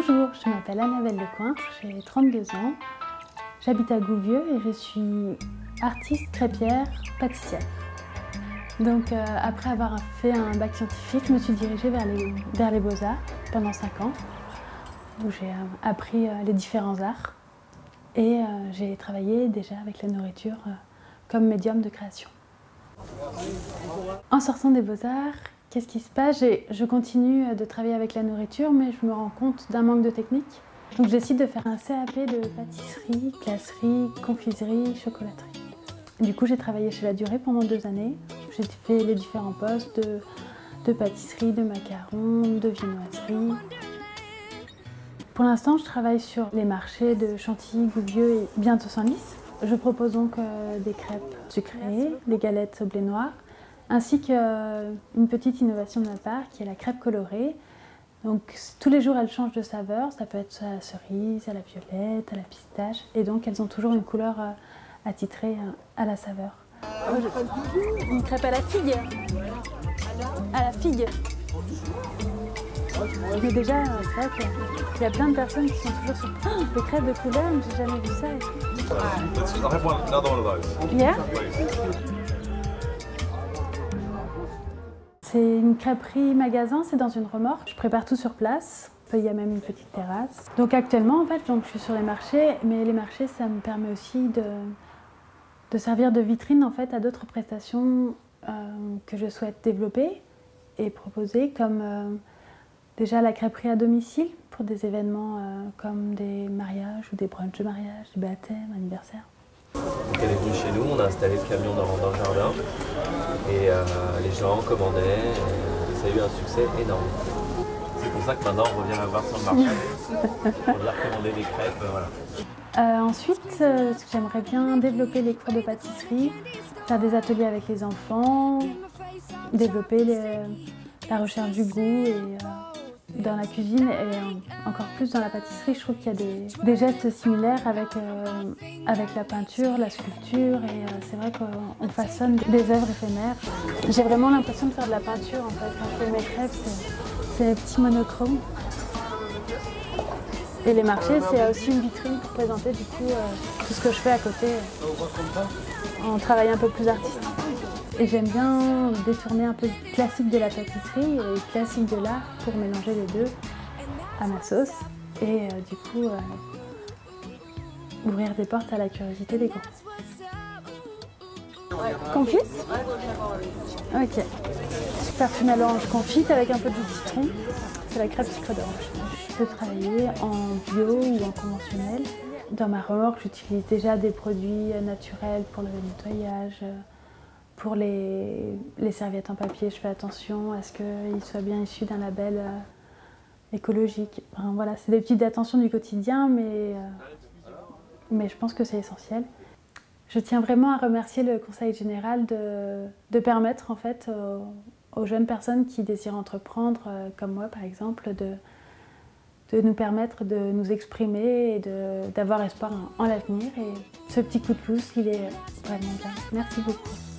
Bonjour, je m'appelle Annabelle Lecointre, j'ai 32 ans. J'habite à Gouvieux et je suis artiste crêpière pâtissière. Donc euh, après avoir fait un bac scientifique, je me suis dirigée vers les, beaux-arts pendant 5 ans, où j'ai euh, appris euh, les différents arts. Et j'ai travaillé déjà avec la nourriture comme médium de création. En sortant des beaux-arts, qu'est-ce qui se passe Je continue de travailler avec la nourriture, mais je me rends compte d'un manque de technique. Donc je décide de faire un CAP de pâtisserie, glacerie, confiserie, chocolaterie. Du coup, j'ai travaillé chez La Durée pendant deux années. J'ai fait les différents postes de, pâtisserie, de macarons, de viennoiserie. Pour l'instant, je travaille sur les marchés de Chantilly, Gouvieux et bientôt Senlis. Je propose donc euh, des crêpes sucrées, des galettes au blé noir, ainsi qu'une euh, petite innovation de ma part qui est la crêpe colorée. Donc tous les jours, elles changent de saveur. Ça peut être à la cerise, à la violette, à la pistache. Et donc elles ont toujours une couleur euh, attitrée à la saveur. Une crêpe à la figue. À la figue. Mais déjà, c'est vrai qu'il y a plein de personnes qui sont toujours sur oh, des crêpes de couleur, j'ai jamais vu ça. C'est une crêperie magasin, c'est dans une remorque. Je prépare tout sur place. Il y a même une petite terrasse. Donc actuellement, en fait, donc, je suis sur les marchés, mais les marchés, ça me permet aussi de, servir de vitrine en fait à d'autres prestations euh, que je souhaite développer et proposer, comme euh, déjà la crêperie à domicile pour des événements euh, comme des mariages ou des brunchs de mariage, des baptêmes, anniversaires. Elle est venue chez nous, on a installé le camion dans, le jardin et les gens commandaient et ça a eu un succès énorme. C'est pour ça que maintenant on revient la voir sur le marché, on vient commander des crêpes. Voilà. Euh, ensuite, euh, j'aimerais bien développer les cours de pâtisserie, faire des ateliers avec les enfants, développer la recherche du goût et, euh, dans la cuisine et encore plus dans la pâtisserie. Je trouve qu'il y a des, gestes similaires avec, avec la peinture, la sculpture et c'est vrai qu'on façonne des œuvres éphémères. J'ai vraiment l'impression de faire de la peinture en fait. Quand je fais mes crêpes, c'est des petits monochromes. Et les marchés, c'est aussi une vitrine pour présenter du coup euh, tout ce que je fais à côté. On travaille un peu plus artistique. Et j'aime bien détourner un peu du classique de la pâtisserie et le classique de l'art pour mélanger les deux à ma sauce. Et euh, du coup, euh, ouvrir des portes à la curiosité des grands. Confite Ok. Parfum mélange confite avec un peu de citron. C'est la crêpe sucre d'orange travailler en bio ou en conventionnel. Dans ma remorque, j'utilise déjà des produits naturels pour le nettoyage. Pour les, serviettes en papier, je fais attention à ce qu'ils soient bien issus d'un label euh, écologique. voilà, c'est des petites attentions du quotidien, mais, euh, mais je pense que c'est essentiel. Je tiens vraiment à remercier le Conseil général de, permettre en fait aux, jeunes personnes qui désirent entreprendre, euh, comme moi par exemple, de, de nous permettre de nous exprimer et d'avoir espoir en, en l'avenir. Et ce petit coup de pouce, il est vraiment bien. Merci beaucoup.